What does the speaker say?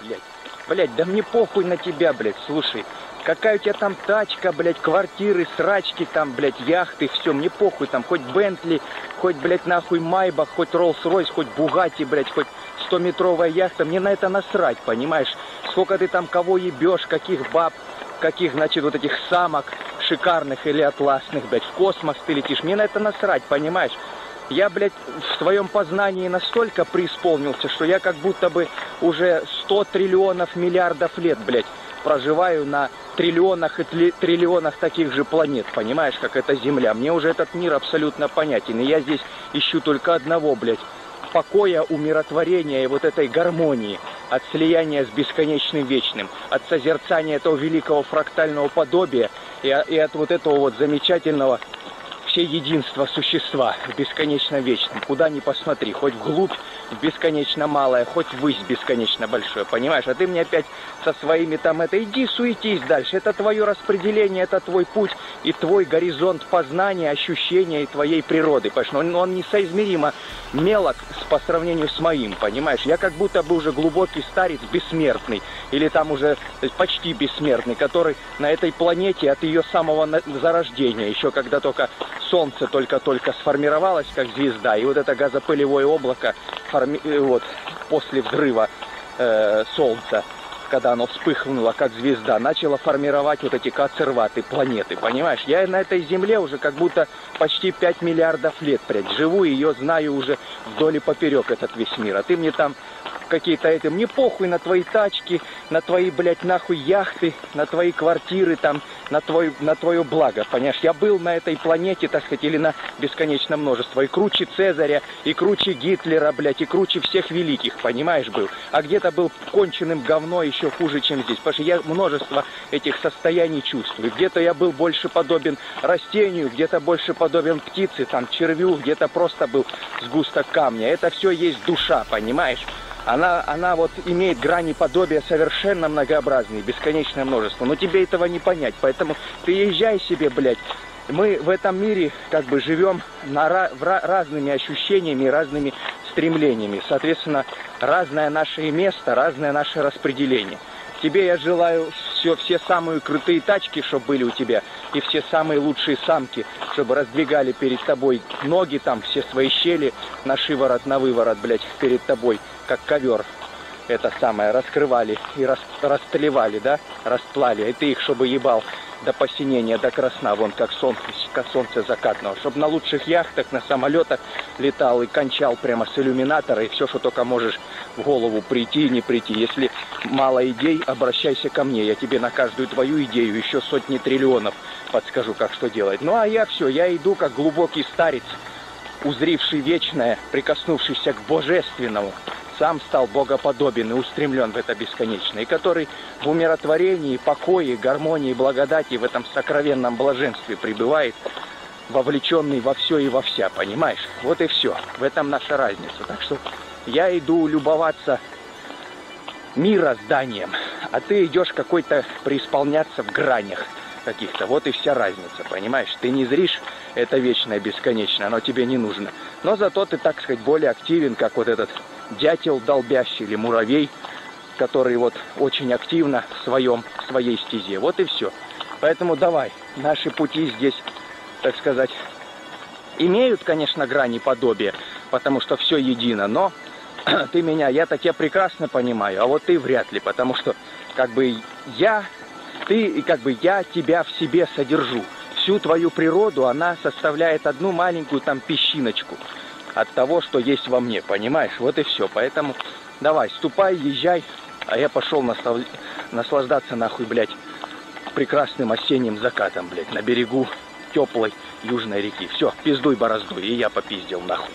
блядь. Блядь, да мне похуй на тебя, блядь, слушай. Какая у тебя там тачка, блядь, квартиры, срачки там, блядь, яхты, все, мне похуй там, хоть Бентли, хоть, блядь, нахуй Майбах, хоть Роллс-Ройс, хоть Бугати, блядь, хоть 100-метровая яхта, мне на это насрать, понимаешь? Сколько ты там кого ебешь, каких баб, каких, значит, вот этих самок шикарных или атласных, блядь, в космос ты летишь, мне на это насрать, понимаешь? Я, блядь, в своем познании настолько преисполнился, что я как будто бы уже 100 триллионов миллиардов лет, блядь, проживаю на триллионах и триллионах таких же планет, понимаешь, как эта Земля. Мне уже этот мир абсолютно понятен, и я здесь ищу только одного, блядь, покоя, умиротворения и вот этой гармонии, от слияния с бесконечным вечным, от созерцания этого великого фрактального подобия и, и от вот этого вот замечательного все единство существа в бесконечно вечном. Куда ни посмотри, хоть вглубь бесконечно малое, хоть ввысь бесконечно большое, понимаешь? А ты мне опять со своими там это, иди суетись дальше. Это твое распределение, это твой путь и твой горизонт познания, ощущения и твоей природы, понимаешь? Он, он несоизмеримо мелок по сравнению с моим, понимаешь? Я как будто бы уже глубокий старец, бессмертный, или там уже почти бессмертный, который на этой планете от ее самого зарождения, еще когда только Солнце только-только сформировалось как звезда, и вот это газопылевое облако форми... Э, вот, после взрыва э, Солнца, когда оно вспыхнуло как звезда, начало формировать вот эти кацерваты, планеты, понимаешь? Я на этой Земле уже как будто почти 5 миллиардов лет, блядь, живу, ее знаю уже вдоль и поперек этот весь мир, а ты мне там какие-то эти. Мне похуй на твои тачки, на твои, блядь, нахуй яхты, на твои квартиры там, на, твой, на твое благо, понимаешь? Я был на этой планете, так сказать, или на бесконечное множество. И круче Цезаря, и круче Гитлера, блядь, и круче всех великих, понимаешь, был. А где-то был конченным говно еще хуже, чем здесь. Потому что я множество этих состояний чувствую. Где-то я был больше подобен растению, где-то больше подобен птице, там, червю, где-то просто был сгусток камня. Это все есть душа, понимаешь? она, она вот имеет грани подобия совершенно многообразные, бесконечное множество. Но тебе этого не понять, поэтому ты езжай себе, блядь. Мы в этом мире как бы живем на, в, разными ощущениями, разными стремлениями. Соответственно, разное наше место, разное наше распределение. Тебе я желаю все, все самые крутые тачки, чтобы были у тебя, и все самые лучшие самки, чтобы раздвигали перед тобой ноги там, все свои щели на шиворот, на выворот, блядь, перед тобой как ковер. Это самое, раскрывали и рас, растлевали, да, растлали. И ты их, чтобы ебал до посинения, до красна, вон как солнце, как солнце закатного. Чтобы на лучших яхтах, на самолетах летал и кончал прямо с иллюминатора, и все, что только можешь в голову прийти и не прийти. Если мало идей, обращайся ко мне, я тебе на каждую твою идею еще сотни триллионов подскажу, как что делать. Ну а я все, я иду как глубокий старец, узривший вечное, прикоснувшийся к божественному, сам стал богоподобен и устремлен в это бесконечное, и который в умиротворении, покое, гармонии, благодати, в этом сокровенном блаженстве пребывает, вовлеченный во все и во вся, понимаешь? Вот и все. В этом наша разница. Так что я иду любоваться мирозданием, а ты идешь какой-то преисполняться в гранях каких-то. Вот и вся разница, понимаешь? Ты не зришь это вечное, бесконечное, оно тебе не нужно. Но зато ты, так сказать, более активен, как вот этот дятел долбящий или муравей, который вот очень активно в своем, в своей стезе. Вот и все. Поэтому давай, наши пути здесь, так сказать, имеют, конечно, грани подобия, потому что все едино, но ты меня, я-то тебя прекрасно понимаю, а вот ты вряд ли, потому что как бы я, ты и как бы я тебя в себе содержу. Всю твою природу, она составляет одну маленькую там песчиночку от того, что есть во мне, понимаешь? Вот и все. Поэтому давай, ступай, езжай, а я пошел наслав... наслаждаться нахуй, блядь, прекрасным осенним закатом, блядь, на берегу теплой южной реки. Все, пиздуй бороздуй, и я попиздил нахуй.